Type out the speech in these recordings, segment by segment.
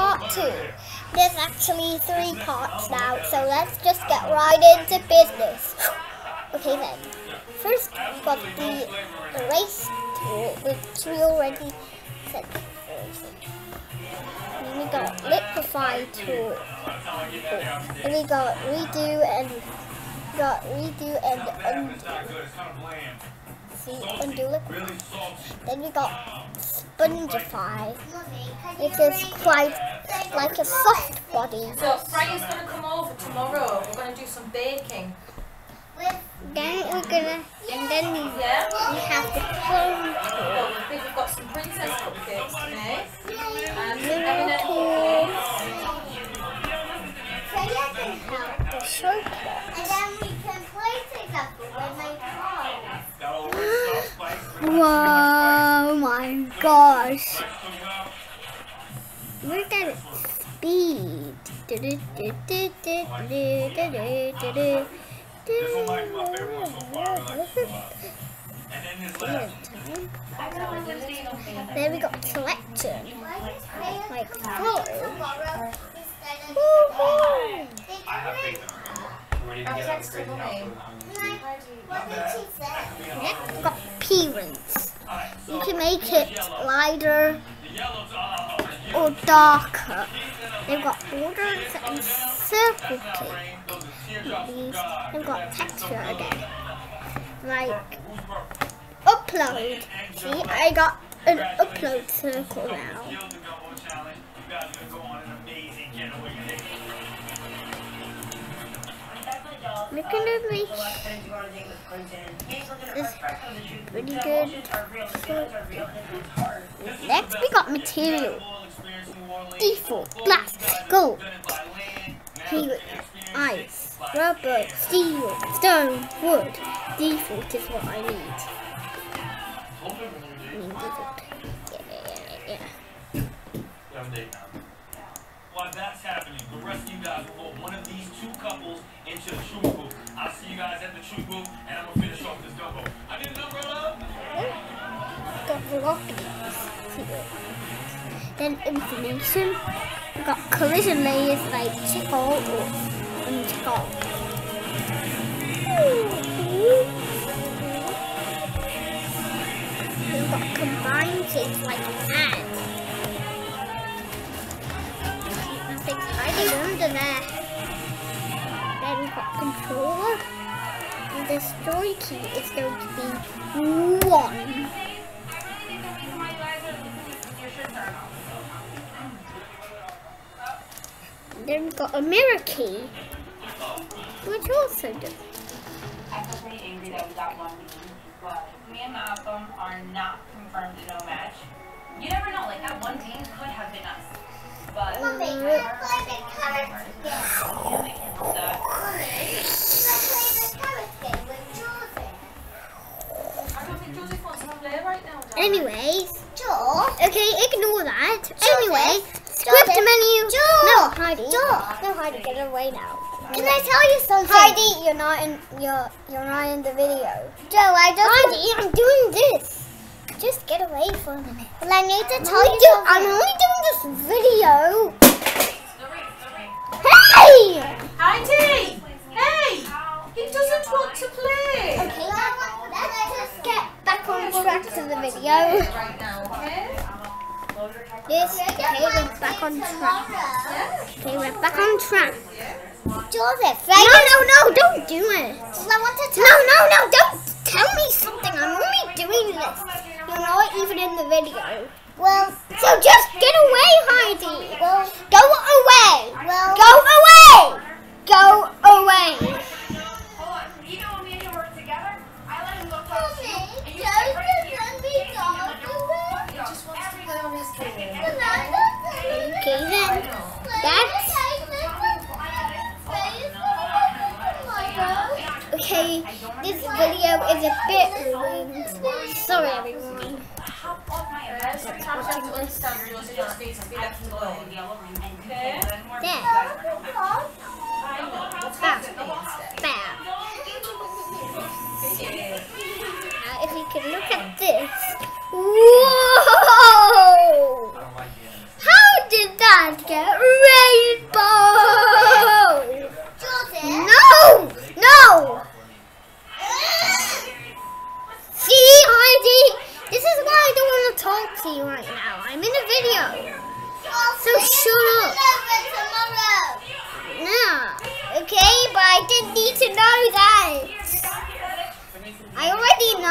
part two. There's actually three parts now, so let's just get right into business. Okay then. First, we got the erase tool, which we already said. Then we got liquefy tool. And we got redo and got redo and undo. See, undo liquefy. Then we got spongify, which is quite like a soft body. So Freya's gonna come over tomorrow. We're gonna do some baking. Then we're gonna, and then we, Yeah. we have the clone. Well, I think we've got some princess cupcakes to make. Whoa, my gosh. Look at its speed. Then we got selection. Like follow. Woohoo! I texted Mummy. What did she say? Next we got appearance. You can make it lighter or darker. They've got borders and circle cake. These they've got texture again. Like upload. See, I got an upload circle now. We're gonna make this pretty good. Next, we got material. Default, glass, gold, ice, rubber, steel, stone, wood. Default is what I need. I mean, default. Yeah, yeah, yeah, yeah. While that's happening, the rest of you guys will vote one of these two couples into the truth booth. I'll see you guys at the truth booth, and I'm gonna finish off this double. I need a number, love. Then information. We got collision layers like chickle or unchickle. We've got combined shapes like. Nothing's under there. Then we've got controller. And the story key is going to be one. Then we've got a mirror key, which also does. I'm pretty angry that we got one but me and Malcolm are not confirmed to no match. You never know, like that one team could have been us. But Mommy, let's play the carrot game. I can't help that. Let's play the carrot game with Josie. I don't think Joseph wants to play right now. Dad. Anyways, George? okay, ignore that. Anyway, Joseph, script menu. George, No, Heidi. George. No, Heidi, get away now. Can I tell you something? Heidi, you're not in. You're you're not in the video. Joe, I just. Heidi, I'm doing this. Just get away for a minute. Well, I need to I'm tell you do- I'm only doing this video. Hey! Heidi! Hey! He doesn't want to play! Okay, let's just get back on track to the video. Right now, okay? We're back on track. Okay, we're back on track. Joseph, No, no, no, don't do it. I want to No, tell no, no, don't tell me something. I'm only doing this. You're not even in the video. Well, So just get away, Heidi. well, Go away. well. Go away. Go away. Hold on. Even when me and you work together, I let him go first. Mommy, And you Joseph, said right here, let me you talk know, to him. He just wants to play on his phone. Okay then. That's okay. This video is a bit ruined. Sorry, everyone. Now, uh, if you can look at this. Whoa!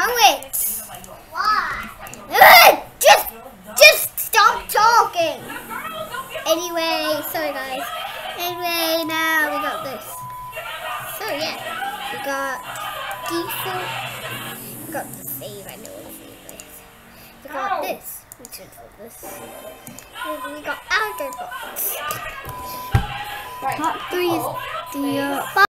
Know it. Why? Just, just stop talking. Anyway, sorry guys. Anyway, now we got this. So yeah, we got default. We got the save. I know what the save is. We got this, which is this. And we got outer box. Right. Part three is the uh,